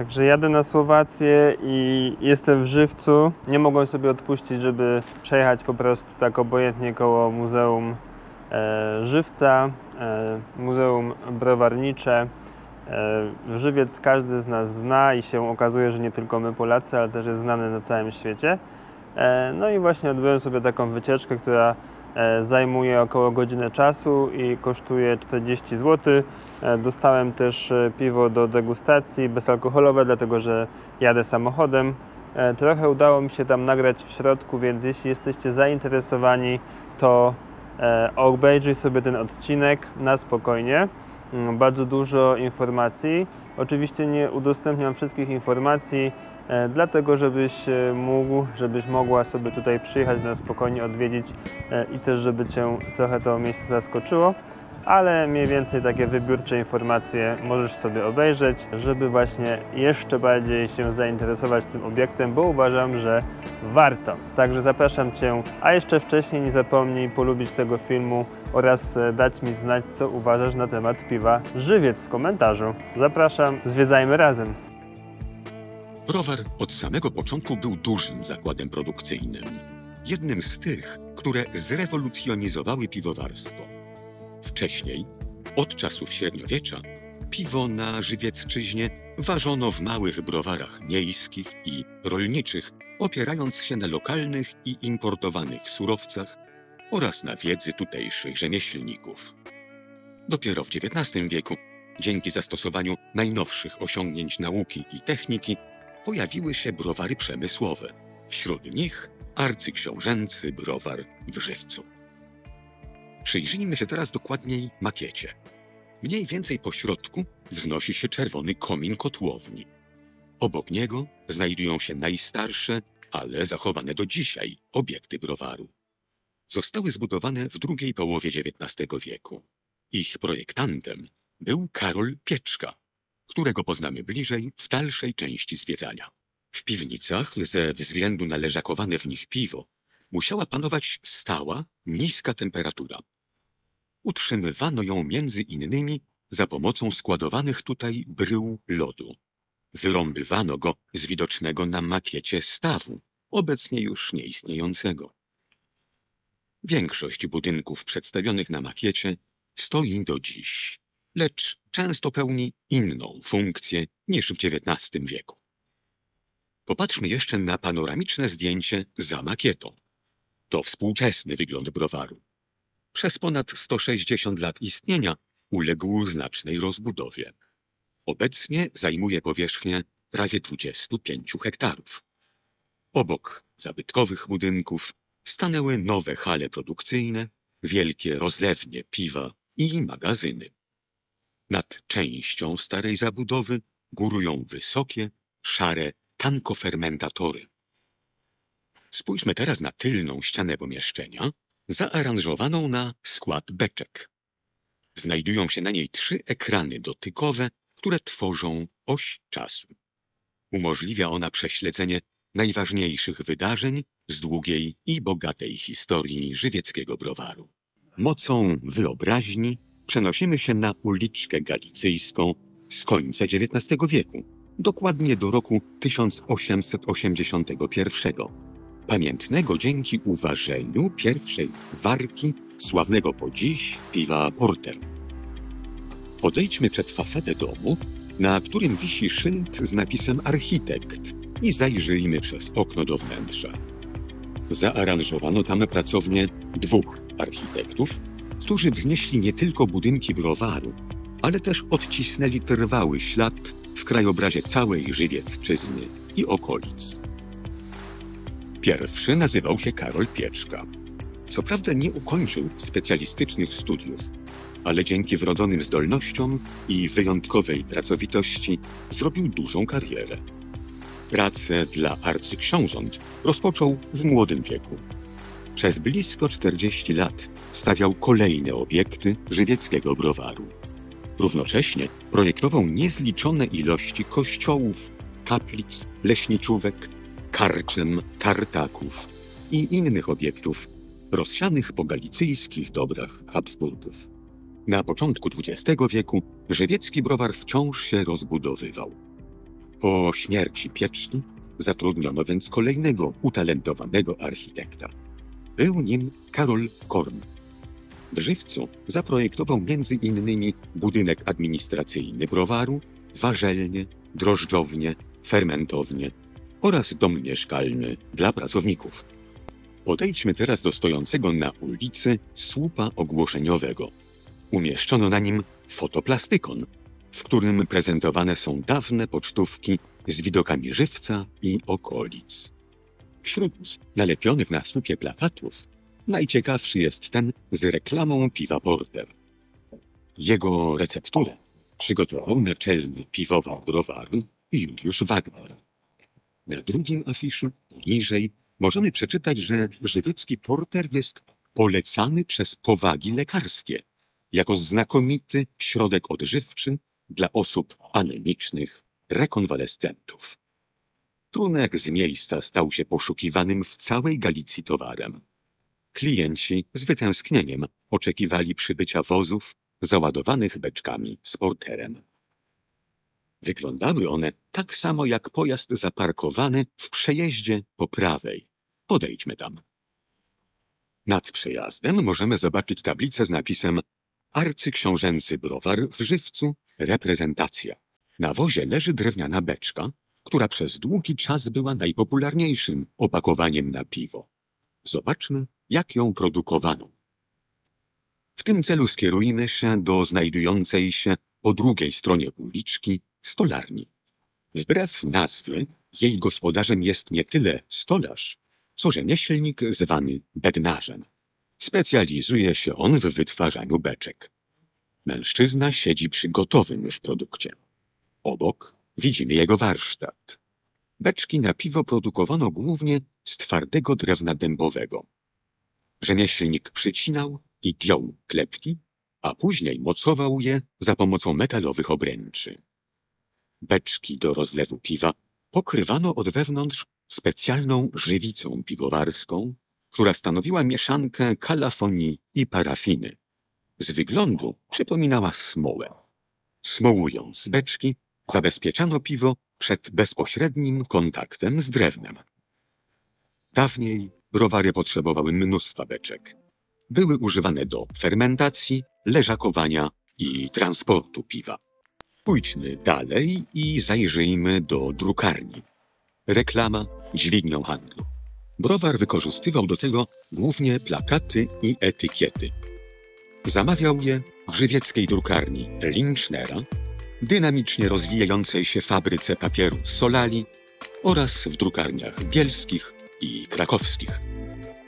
Także jadę na Słowację i jestem w Żywcu. Nie mogłem sobie odpuścić, żeby przejechać po prostu tak obojętnie koło Muzeum e, Żywca, e, Muzeum Browarnicze. E, Żywiec każdy z nas zna i się okazuje, że nie tylko my Polacy, ale też jest znany na całym świecie. No i właśnie odbyłem sobie taką wycieczkę, która zajmuje około godzinę czasu i kosztuje 40 zł. E, Dostałem też e, piwo do degustacji bezalkoholowe, dlatego że jadę samochodem. E, Trochę udało mi się tam nagrać w środku, więc jeśli jesteście zainteresowani, to e, obejrzyj sobie ten odcinek na spokojnie. Mm, Bardzo dużo informacji. Oczywiście nie udostępniam wszystkich informacji, e, dlatego żebyś e, mógł, żebyś mogła sobie tutaj przyjechać na spokojnie odwiedzić e, i też żeby Cię trochę to miejsce zaskoczyło. Ale mniej więcej takie wybiórcze informacje możesz sobie obejrzeć, żeby właśnie jeszcze bardziej się zainteresować tym obiektem, bo uważam, że warto. Także zapraszam Cię, a jeszcze wcześniej nie zapomnij polubić tego filmu oraz e, dać mi znać, co uważasz na temat piwa Żywiec w komentarzu. Zapraszam, zwiedzajmy razem. Browar od samego początku był dużym zakładem produkcyjnym. Jednym z tych, które zrewolucjonizowały piwowarstwo. Wcześniej, od czasów średniowiecza, piwo na Żywiecczyźnie ważono w małych browarach miejskich i rolniczych, opierając się na lokalnych i importowanych surowcach oraz na wiedzy tutejszych rzemieślników. Dopiero w XIX wieku, dzięki zastosowaniu najnowszych osiągnięć nauki i techniki, pojawiły się browary przemysłowe. Wśród nich arcyksiążęcy browar w Żywcu. Przyjrzyjmy się teraz dokładniej makiecie. Mniej więcej po środku wznosi się czerwony komin kotłowni. Obok niego znajdują się najstarsze, ale zachowane do dzisiaj obiekty browaru. Zostały zbudowane w drugiej połowie XIX wieku. Ich projektantem był Karol Pieczka, którego poznamy bliżej w dalszej części zwiedzania. W piwnicach, ze względu na leżakowane w nich piwo, musiała panować stała, niska temperatura. Utrzymywano ją między innymi za pomocą składowanych tutaj brył lodu. Wyrąbywano go z widocznego na makiecie stawu, obecnie już nieistniejącego. Większość budynków przedstawionych na makiecie stoi do dziś, lecz często pełni inną funkcję niż w XIX wieku. Popatrzmy jeszcze na panoramiczne zdjęcie za makietą. To współczesny wygląd browaru. Przez ponad 160 lat istnienia uległ znacznej rozbudowie. Obecnie zajmuje powierzchnię prawie 25 hektarów. Obok zabytkowych budynków stanęły nowe hale produkcyjne, wielkie rozlewnie piwa i magazyny. Nad częścią starej zabudowy górują wysokie, szare tankofermentatory. Spójrzmy teraz na tylną ścianę pomieszczenia, zaaranżowaną na skład beczek. Znajdują się na niej trzy ekrany dotykowe, które tworzą oś czasu. Umożliwia ona prześledzenie najważniejszych wydarzeń z długiej i bogatej historii żywieckiego browaru. Mocą wyobraźni przenosimy się na uliczkę galicyjską z końca XIX wieku, dokładnie do roku 1881, pamiętnego dzięki uważeniu pierwszej warki sławnego po dziś piwa Porter. Podejdźmy przed fasadę domu, na którym wisi szyld z napisem architekt i zajrzyjmy przez okno do wnętrza. Zaaranżowano tam pracownię dwóch architektów, którzy wznieśli nie tylko budynki browaru, ale też odcisnęli trwały ślad w krajobrazie całej Żywiecczyzny i okolic. Pierwszy nazywał się Karol Pieczka. Co prawda nie ukończył specjalistycznych studiów, ale dzięki wrodzonym zdolnościom i wyjątkowej pracowitości zrobił dużą karierę. Pracę dla arcyksiążąt rozpoczął w młodym wieku. Przez blisko 40 lat stawiał kolejne obiekty żywieckiego browaru. Równocześnie projektował niezliczone ilości kościołów, kaplic, leśniczówek, karczem, tartaków i innych obiektów rozsianych po galicyjskich dobrach Habsburgów. Na początku XX wieku żywiecki browar wciąż się rozbudowywał. Po śmierci pieczni zatrudniono więc kolejnego utalentowanego architekta. Był nim Karol Korn. W Żywcu zaprojektował innymi budynek administracyjny browaru, warzelnię, drożdżownię, fermentownię oraz dom mieszkalny dla pracowników. Podejdźmy teraz do stojącego na ulicy słupa ogłoszeniowego. Umieszczono na nim fotoplastykon, w którym prezentowane są dawne pocztówki z widokami żywca i okolic. Wśród nalepionych na słupie plakatów najciekawszy jest ten z reklamą piwa Porter. Jego recepturę przygotował naczelny piwowar browaru Juliusz Wagner. Na drugim afiszu, niżej, możemy przeczytać, że żywiecki porter jest polecany przez powagi lekarskie jako znakomity środek odżywczy dla osób anemicznych, rekonwalescentów. Trunek z miejsca stał się poszukiwanym w całej Galicji towarem. Klienci z wytęsknieniem oczekiwali przybycia wozów załadowanych beczkami z porterem. Wyglądały one tak samo jak pojazd zaparkowany w przejeździe po prawej. Podejdźmy tam. Nad przejazdem możemy zobaczyć tablicę z napisem Arcyksiążęcy browar w żywcu reprezentacja. Na wozie leży drewniana beczka, która przez długi czas była najpopularniejszym opakowaniem na piwo. Zobaczmy, jak ją produkowano. W tym celu skierujmy się do znajdującej się po drugiej stronie uliczki stolarni. Wbrew nazwie, jej gospodarzem jest nie tyle stolarz, co rzemieślnik zwany bednarzem. Specjalizuje się on w wytwarzaniu beczek. Mężczyzna siedzi przy gotowym już produkcie. Obok widzimy jego warsztat. Beczki na piwo produkowano głównie z twardego drewna dębowego. Rzemieślnik przycinał i giął klepki, a później mocował je za pomocą metalowych obręczy. Beczki do rozlewu piwa pokrywano od wewnątrz specjalną żywicą piwowarską, która stanowiła mieszankę kalafonii i parafiny. Z wyglądu przypominała smołę. Smołując beczki, zabezpieczano piwo przed bezpośrednim kontaktem z drewnem. Dawniej browary potrzebowały mnóstwa beczek. Były używane do fermentacji, leżakowania i transportu piwa. Pójdźmy dalej i zajrzyjmy do drukarni. Reklama dźwignią handlu. Browar wykorzystywał do tego głównie plakaty i etykiety. Zamawiał je w żywieckiej drukarni Linchnera, dynamicznie rozwijającej się fabryce papieru Solali oraz w drukarniach bielskich i krakowskich.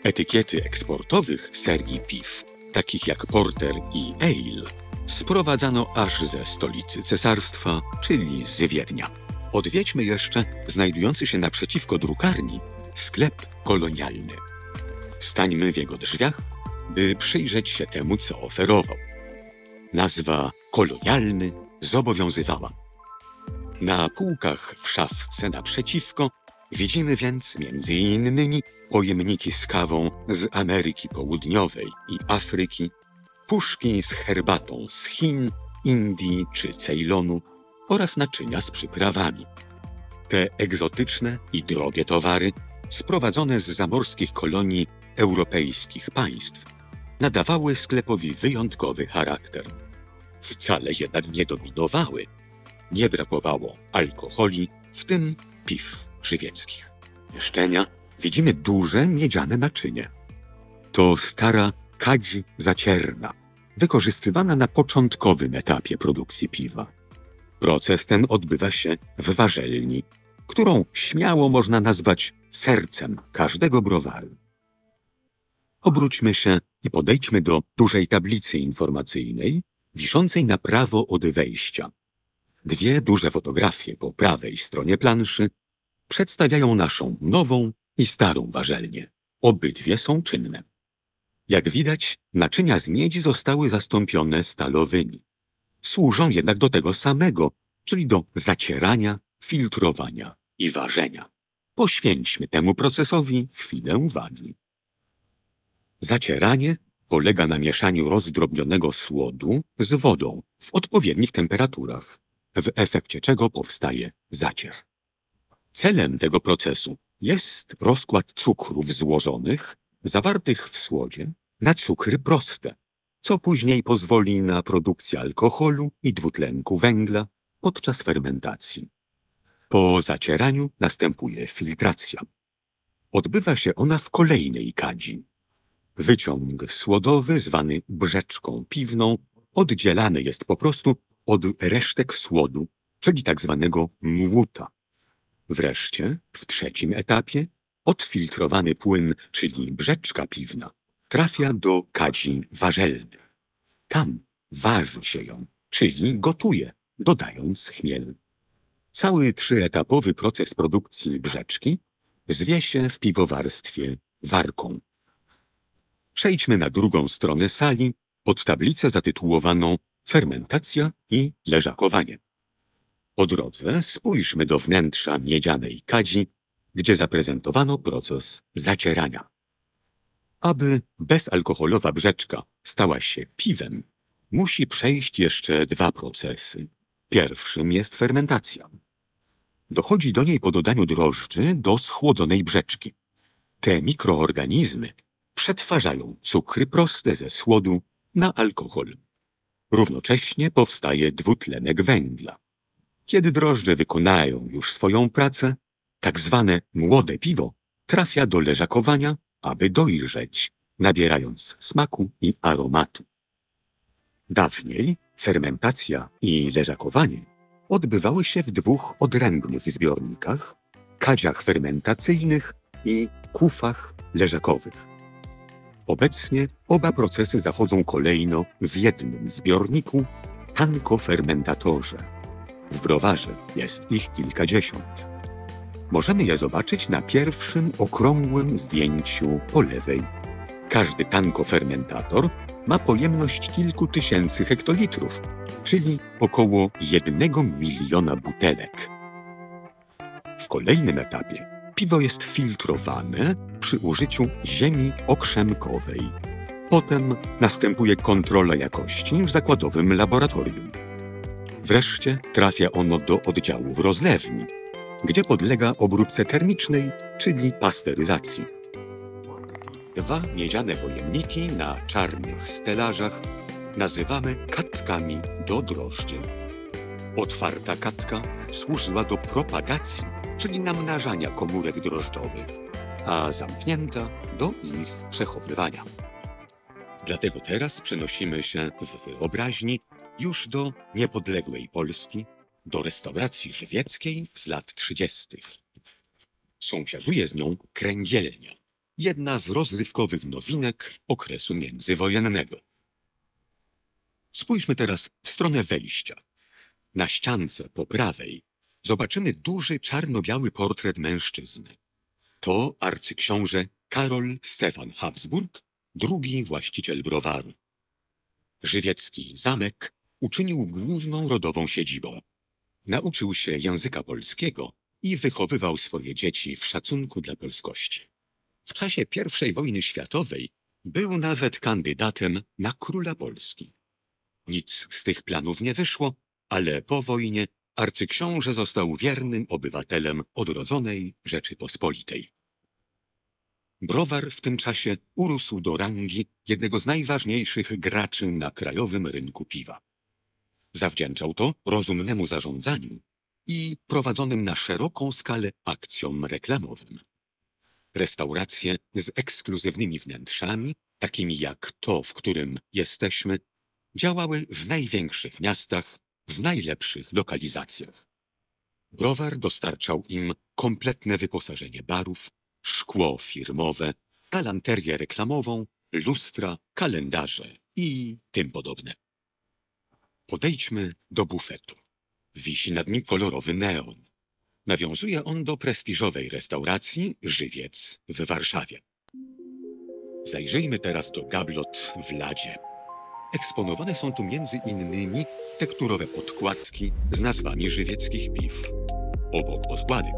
Etykiety eksportowych serii piw, takich jak Porter i Ale, sprowadzano aż ze stolicy cesarstwa, czyli z Wiednia. Odwiedźmy jeszcze znajdujący się naprzeciwko drukarni sklep kolonialny. Stańmy w jego drzwiach, by przyjrzeć się temu, co oferował. Nazwa kolonialny zobowiązywała. Na półkach w szafce naprzeciwko widzimy więc między innymi pojemniki z kawą z Ameryki Południowej i Afryki, puszki z herbatą z Chin, Indii czy Ceylonu oraz naczynia z przyprawami. Te egzotyczne i drogie towary, sprowadzone z zamorskich kolonii europejskich państw, nadawały sklepowi wyjątkowy charakter. Wcale jednak nie dominowały. Nie brakowało alkoholi, w tym piw żywieckich. Mieszczenia widzimy duże miedziane naczynie. To stara kadzi zacierna, wykorzystywana na początkowym etapie produkcji piwa. Proces ten odbywa się w warzelni, którą śmiało można nazwać sercem każdego browaru. Obróćmy się i podejdźmy do dużej tablicy informacyjnej, wiszącej na prawo od wejścia. Dwie duże fotografie po prawej stronie planszy przedstawiają naszą nową i starą warzelnię. Obydwie są czynne. Jak widać, naczynia z miedzi zostały zastąpione stalowymi. Służą jednak do tego samego, czyli do zacierania, filtrowania i ważenia. Poświęćmy temu procesowi chwilę uwagi. Zacieranie polega na mieszaniu rozdrobnionego słodu z wodą w odpowiednich temperaturach, w efekcie czego powstaje zacier. Celem tego procesu jest rozkład cukrów złożonych, zawartych w słodzie, na cukry proste, co później pozwoli na produkcję alkoholu i dwutlenku węgla podczas fermentacji. Po zacieraniu następuje filtracja. Odbywa się ona w kolejnej kadzi. Wyciąg słodowy, zwany brzeczką piwną, oddzielany jest po prostu od resztek słodu, czyli tak zwanego młuta. Wreszcie, w trzecim etapie, odfiltrowany płyn, czyli brzeczka piwna, trafia do kadzi warzelnych. Tam waży się ją, czyli gotuje, dodając chmiel. Cały trzyetapowy proces produkcji brzeczki zwie się w piwowarstwie warką. Przejdźmy na drugą stronę sali pod tablicę zatytułowaną Fermentacja i leżakowanie. Po drodze spójrzmy do wnętrza miedzianej kadzi, gdzie zaprezentowano proces zacierania. Aby bezalkoholowa brzeczka stała się piwem, musi przejść jeszcze dwa procesy. Pierwszym jest fermentacja. Dochodzi do niej po dodaniu drożdży do schłodzonej brzeczki. Te mikroorganizmy przetwarzają cukry proste ze słodu na alkohol. Równocześnie powstaje dwutlenek węgla. Kiedy drożdże wykonają już swoją pracę, tak zwane młode piwo trafia do leżakowania, aby dojrzeć, nabierając smaku i aromatu. Dawniej fermentacja i leżakowanie odbywały się w dwóch odrębnych zbiornikach, kadziach fermentacyjnych i kufach leżakowych. Obecnie oba procesy zachodzą kolejno w jednym zbiorniku, tankofermentatorze. W browarze jest ich kilkadziesiąt. Możemy je zobaczyć na pierwszym okrągłym zdjęciu po lewej. Każdy tankofermentator ma pojemność kilku tysięcy hektolitrów, czyli około jednego miliona butelek. W kolejnym etapie piwo jest filtrowane przy użyciu ziemi okrzemkowej. Potem następuje kontrola jakości w zakładowym laboratorium. Wreszcie trafia ono do oddziału w rozlewni, gdzie podlega obróbce termicznej, czyli pasteryzacji. Dwa miedziane pojemniki na czarnych stelażach nazywamy katkami do drożdży. Otwarta katka służyła do propagacji, czyli namnażania komórek drożdżowych, a zamknięta do ich przechowywania. Dlatego teraz przenosimy się w wyobraźni już do niepodległej Polski, do restauracji żywieckiej z lat 30. Sąsiaduje z nią kręgielnia, jedna z rozrywkowych nowinek okresu międzywojennego. Spójrzmy teraz w stronę wejścia. Na ściance po prawej zobaczymy duży czarno-biały portret mężczyzny. To arcyksiąże Karol Stefan Habsburg, drugi właściciel browaru. Żywiecki zamek uczynił główną rodową siedzibą. Nauczył się języka polskiego i wychowywał swoje dzieci w szacunku dla polskości. W czasie I wojny światowej był nawet kandydatem na króla Polski. Nic z tych planów nie wyszło, ale po wojnie arcyksiąże został wiernym obywatelem odrodzonej Rzeczypospolitej. Browar w tym czasie urósł do rangi jednego z najważniejszych graczy na krajowym rynku piwa. Zawdzięczał to rozumnemu zarządzaniu i prowadzonym na szeroką skalę akcjom reklamowym. Restauracje z ekskluzywnymi wnętrzami, takimi jak to, w którym jesteśmy, działały w największych miastach, w najlepszych lokalizacjach. Browar dostarczał im kompletne wyposażenie barów, szkło firmowe, galanterię reklamową, lustra, kalendarze i tym podobne. Podejdźmy do bufetu. Wisi nad nim kolorowy neon. Nawiązuje on do prestiżowej restauracji Żywiec w Warszawie. Zajrzyjmy teraz do gablot w ladzie. Eksponowane są tu innymi tekturowe podkładki z nazwami żywieckich piw. Obok podkładek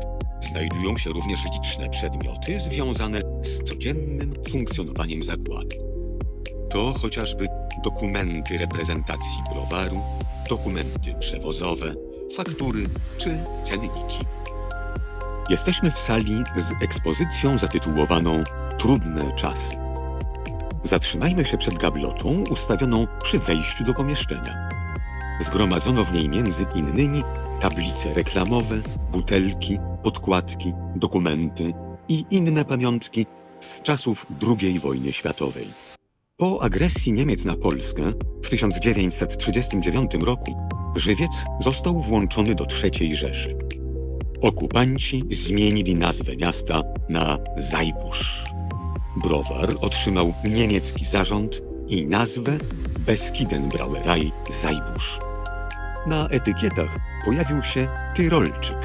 znajdują się również liczne przedmioty związane z codziennym funkcjonowaniem zakładu. To chociażby dokumenty reprezentacji browaru, dokumenty przewozowe, faktury czy cenniki. Jesteśmy w sali z ekspozycją zatytułowaną Trudne czasy. Zatrzymajmy się przed gablotą ustawioną przy wejściu do pomieszczenia. Zgromadzono w niej między innymi tablice reklamowe, butelki, podkładki, dokumenty i inne pamiątki z czasów II wojny światowej. Po agresji Niemiec na Polskę w 1939 roku Żywiec został włączony do III Rzeszy. Okupanci zmienili nazwę miasta na Zajbusz. Browar otrzymał niemiecki zarząd i nazwę Beskidenbrauerei Zajbusz. Na etykietach pojawił się Tyrolczyk.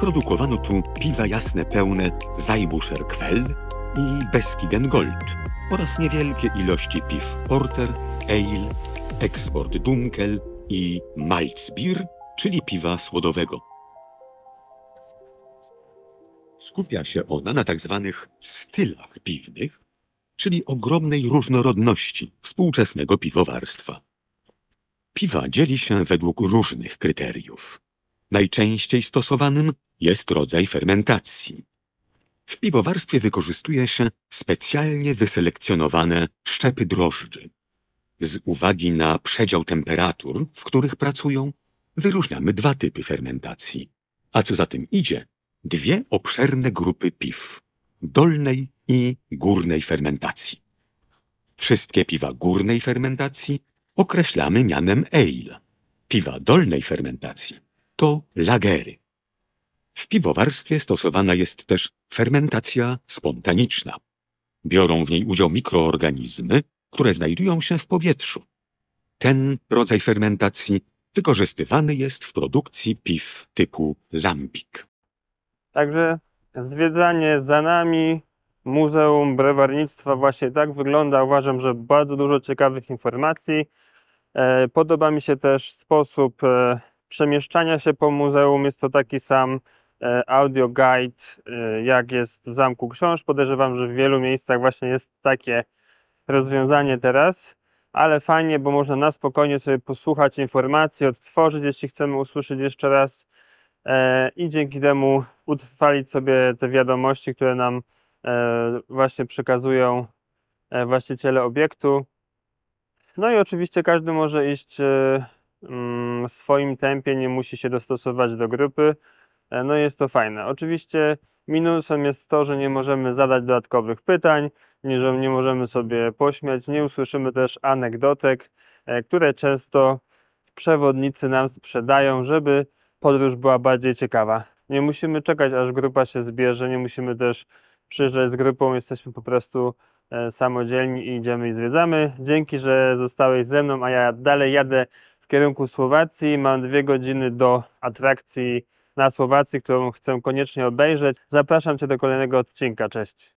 Produkowano tu piwa jasne pełne Zaibuscher Quell i Beskiden Gold oraz niewielkie ilości piw Porter, Ale, Export Dunkel i Malzbier, czyli piwa słodowego. Skupia się ona na tak zwanych stylach piwnych, czyli ogromnej różnorodności współczesnego piwowarstwa. Piwa dzieli się według różnych kryteriów. Najczęściej stosowanym jest rodzaj fermentacji. W piwowarstwie wykorzystuje się specjalnie wyselekcjonowane szczepy drożdży. Z uwagi na przedział temperatur, w których pracują, wyróżniamy dwa typy fermentacji. A co za tym idzie, dwie obszerne grupy piw dolnej i górnej fermentacji. Wszystkie piwa górnej fermentacji określamy mianem ale. Piwa dolnej fermentacji to lagery. W piwowarstwie stosowana jest też fermentacja spontaniczna. Biorą w niej udział mikroorganizmy, które znajdują się w powietrzu. Ten rodzaj fermentacji wykorzystywany jest w produkcji piw typu lambik. Także zwiedzanie za nami Muzeum Brewarnictwa właśnie tak wygląda. Uważam, że bardzo dużo ciekawych informacji. E, Podoba mi się też sposób e, przemieszczania się po muzeum. Jest to taki sam e, audio guide, jak jest w Zamku Książ. Podejrzewam, że w wielu miejscach właśnie jest takie rozwiązanie teraz, ale fajnie, bo można na spokojnie sobie posłuchać informacji, odtworzyć, jeśli chcemy usłyszeć jeszcze raz i dzięki temu utrwalić sobie te wiadomości, które nam e, właśnie przekazują e, właściciele obiektu. No i oczywiście każdy może iść e, mm, w swoim tempie, nie musi się dostosować do grupy. E, No jest to fajne. Oczywiście minusem jest to, że nie możemy zadać dodatkowych pytań, że nie możemy sobie pośmiać, nie usłyszymy też anegdotek, e, które często przewodnicy nam sprzedają, żeby podróż była bardziej ciekawa. Nie musimy czekać, aż grupa się zbierze, nie musimy też przyjeżdżać z grupą, jesteśmy po prostu e, samodzielni i idziemy i zwiedzamy. Dzięki, że zostałeś ze mną, a ja dalej jadę w kierunku Słowacji. Mam dwie godziny do atrakcji na Słowacji, którą chcę koniecznie obejrzeć. Zapraszam Cię do kolejnego odcinka. Cześć.